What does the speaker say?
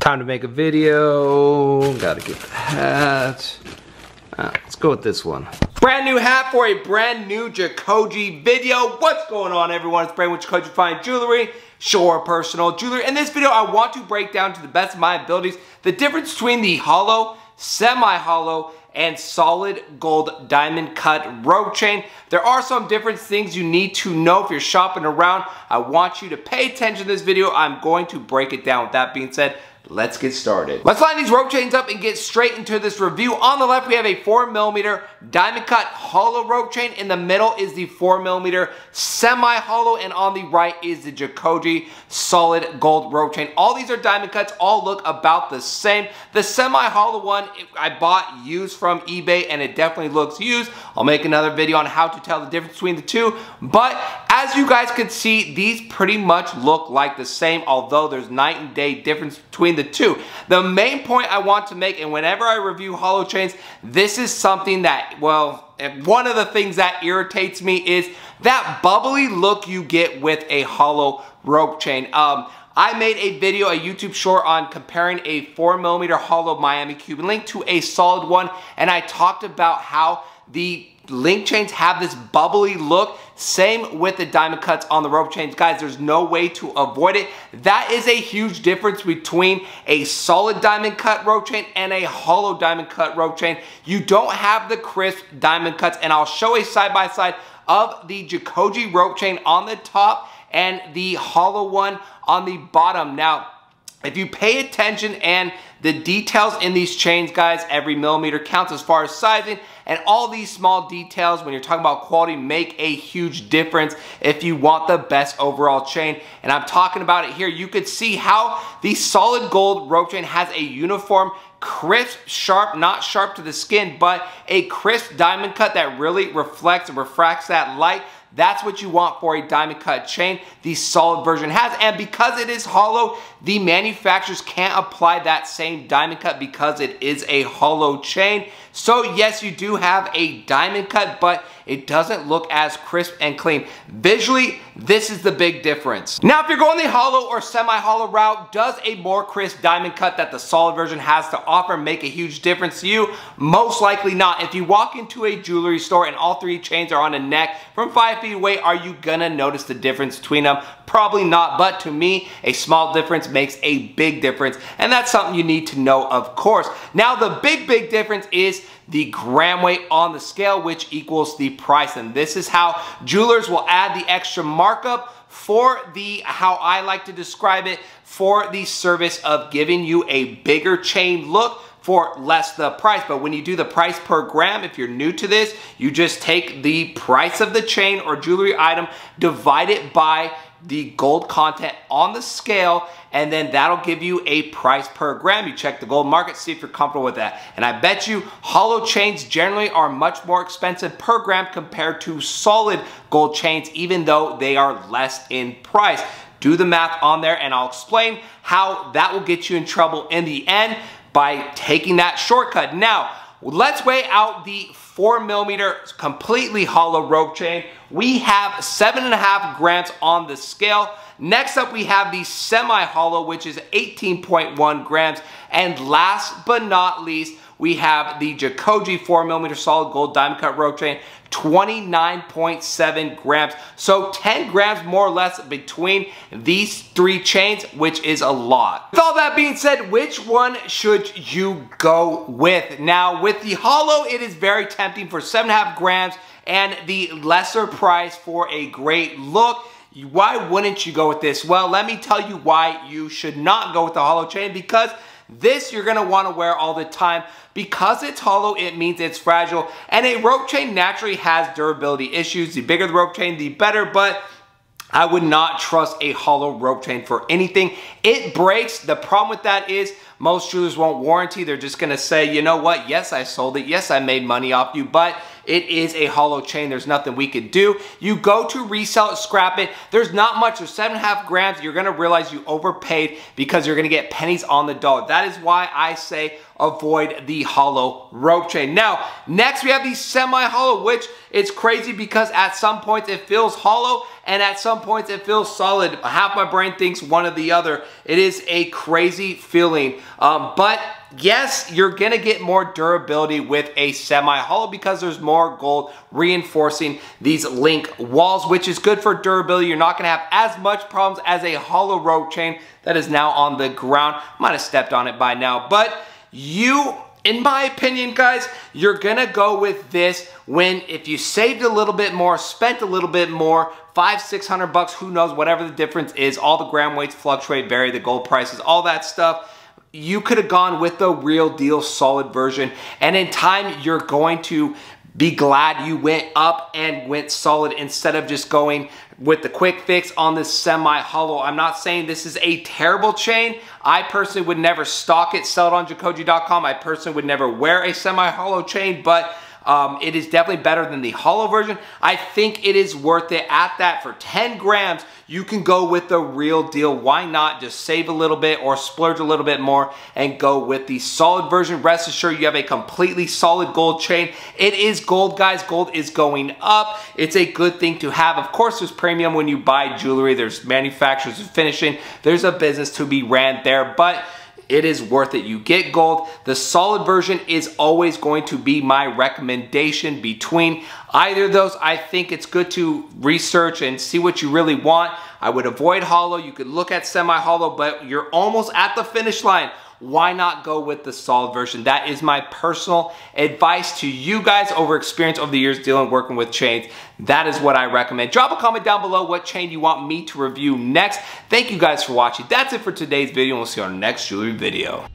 Time to make a video. Gotta get the hat. Uh, let's go with this one. Brand new hat for a brand new Jacoje video. What's going on everyone? It's Brandon with Jacoje Fine Jewelry, Shore Personal Jewelry. In this video, I want to break down to the best of my abilities the difference between the hollow, semi-hollow, and solid gold diamond cut rope chain. There are some different things you need to know if you're shopping around. I want you to pay attention to this video. I'm going to break it down. With that being said, let's get started. Let's line these rope chains up and get straight into this review. On the left, we have a 4mm diamond cut hollow rope chain. In the middle is the 4mm semi-hollow, and on the right is the Jacoje solid gold rope chain. All these are diamond cuts, all look about the same. The semi-hollow one, I bought used from eBay, and it definitely looks used. I'll make another video on how to tell the difference between the two, but as you guys can see, these pretty much look like the same, although there's night and day difference between the two. The main point I want to make, and whenever I review hollow chains, this is something that, well, one of the things that irritates me is that bubbly look you get with a hollow rope chain. Um, I made a video, a YouTube short on comparing a 4mm hollow Miami Cuban link to a solid one, and I talked about how the link chains have this bubbly look. Same with the diamond cuts on the rope chains. Guys, there's no way to avoid it. That is a huge difference between a solid diamond cut rope chain and a hollow diamond cut rope chain. You don't have the crisp diamond cuts, and I'll show a side-by-side -side of the Jacoje rope chain on the top and the hollow one on the bottom. Now, if you pay attention and the details in these chains, guys, every millimeter counts as far as sizing, and all these small details when you're talking about quality make a huge difference if you want the best overall chain. And I'm talking about it here. You could see how the solid gold rope chain has a uniform crisp, sharp, not sharp to the skin, but a crisp diamond cut that really reflects and refracts that light that's what you want for a diamond cut chain. The solid version has, and because it is hollow, the manufacturers can't apply that same diamond cut because it is a hollow chain. So yes, you do have a diamond cut, but it doesn't look as crisp and clean. Visually, this is the big difference. Now, if you're going the hollow or semi-hollow route, does a more crisp diamond cut that the solid version has to offer make a huge difference to you? Most likely not. If you walk into a jewelry store and all three chains are on a neck from five feet away, are you gonna notice the difference between them? Probably not, but to me, a small difference makes a big difference, and that's something you need to know, of course. Now, the big, big difference is the gram weight on the scale, which equals the price, and this is how jewelers will add the extra markup for the, how I like to describe it, for the service of giving you a bigger chain look for less the price. But when you do the price per gram, if you're new to this, you just take the price of the chain or jewelry item, divide it by the gold content on the scale and then that'll give you a price per gram. You check the gold market, see if you're comfortable with that. And I bet you hollow chains generally are much more expensive per gram compared to solid gold chains, even though they are less in price. Do the math on there and I'll explain how that will get you in trouble in the end by taking that shortcut. Now, let's weigh out the four millimeter completely hollow rope chain. We have seven and a half grams on the scale. Next up, we have the semi-hollow, which is 18.1 grams. And last but not least, we have the Jacoje 4mm solid gold diamond cut rope chain, 29.7 grams. So 10 grams more or less between these three chains, which is a lot. With all that being said, which one should you go with? Now, with the hollow, it is very tempting for 7.5 grams and the lesser price for a great look. Why wouldn't you go with this? Well, let me tell you why you should not go with the hollow chain because this you're gonna wanna wear all the time. Because it's hollow, it means it's fragile. And a rope chain naturally has durability issues. The bigger the rope chain, the better, but I would not trust a hollow rope chain for anything. It breaks. The problem with that is most jewelers won't warranty. They're just gonna say, you know what? Yes, I sold it. Yes, I made money off you, but it is a hollow chain. There's nothing we could do. You go to resell it, scrap it. There's not much. There's seven and a half grams. You're gonna realize you overpaid because you're gonna get pennies on the dollar. That is why I say avoid the hollow rope chain. Now, next we have the semi-hollow, which it's crazy because at some points it feels hollow and at some points it feels solid. Half my brain thinks one or the other. It is a crazy feeling. Um, but yes, you're gonna get more durability with a semi-hollow because there's more gold reinforcing these link walls, which is good for durability. You're not gonna have as much problems as a hollow rope chain that is now on the ground. Might have stepped on it by now, but you in my opinion, guys, you're gonna go with this when if you saved a little bit more, spent a little bit more, five, six hundred bucks, who knows, whatever the difference is, all the gram weights fluctuate, vary, the gold prices, all that stuff. You could have gone with the real deal solid version. And in time, you're going to be glad you went up and went solid instead of just going with the quick fix on this semi-hollow. I'm not saying this is a terrible chain. I personally would never stock it, sell it on Jacoje.com. I personally would never wear a semi-hollow chain, but um, it is definitely better than the hollow version. I think it is worth it at that. For 10 grams, you can go with the real deal. Why not just save a little bit or splurge a little bit more and go with the solid version. Rest assured you have a completely solid gold chain. It is gold, guys. Gold is going up. It's a good thing to have. Of course, there's premium when you buy jewelry. There's manufacturers and finishing. There's a business to be ran there, but it is worth it. You get gold. The solid version is always going to be my recommendation between either of those. I think it's good to research and see what you really want. I would avoid hollow. You could look at semi-hollow, but you're almost at the finish line why not go with the solid version? That is my personal advice to you guys over experience over the years dealing working with chains. That is what I recommend. Drop a comment down below what chain you want me to review next. Thank you guys for watching. That's it for today's video. and We'll see you on our next jewelry video.